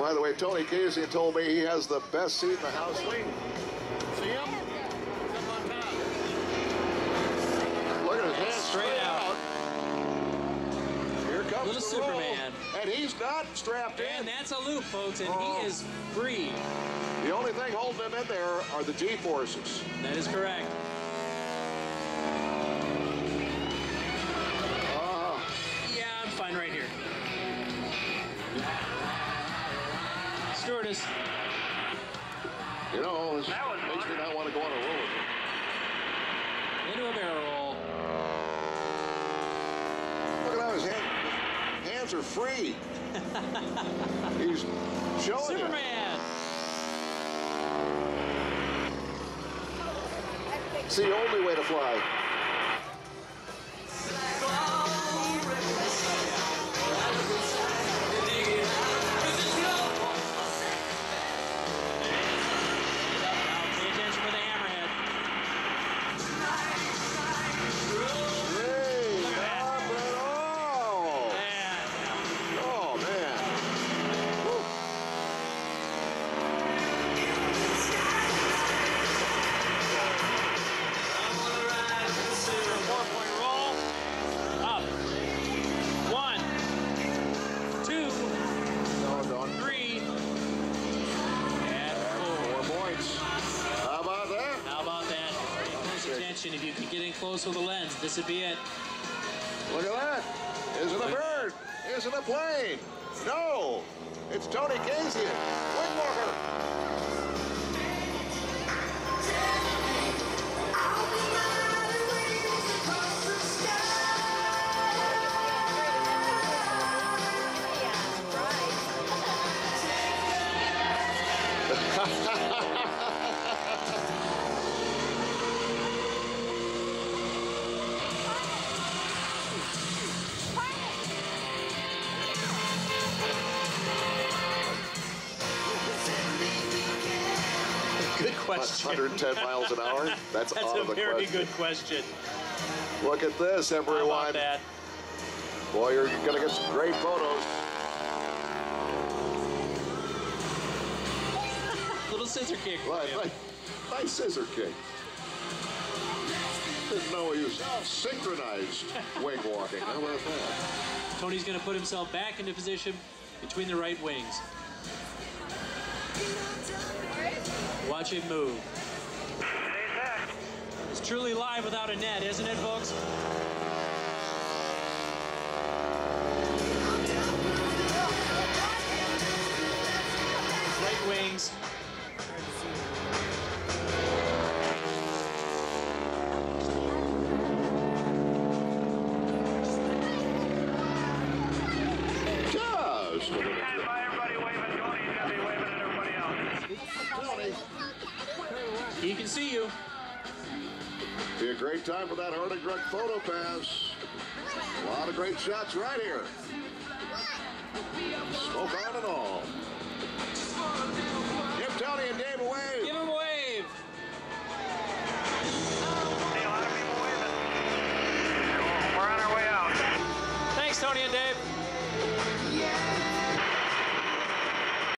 By the way, Tony Kazian told me he has the best seat in the house. See him? He's on top. Look at his hands Straight out. Here comes Little the roll. Superman. and he's not strapped And in. And that's a loop, folks, and Oh. he is free. The only thing holding him in there are the G-forces. That is correct. Stewardess. you know, this makes me not want to go on a roller. Into a barrel roll. Look at how his, hand, hands are free. he's showing you. Superman. It's the only way to fly. Close with the lens, this would be it. Look at that. Isn't a bird? Isn't a plane? No. It's Tony Kazian. Wingwalker. Good question. 110 miles an hour. That's, That's a very question. good question. Look at this, How everyone. that? Boy, you're going to get some great photos. Little scissor kick. Right, right. Nice scissor kick. Didn't know he was oh. synchronized wing walking. How about that? Tony's going to put himself back into position between the right wings. Watch it move. It's truly live without a net, isn't it, folks? Right wings. Just see you. Be a great time for that Ernie Gruck photo pass. A lot of great shots right here. Smoke on and all. Give Tony and Dave a wave. Give him a wave. Hey, a lot of people waving. We're on our way out. Thanks, Tony and Dave.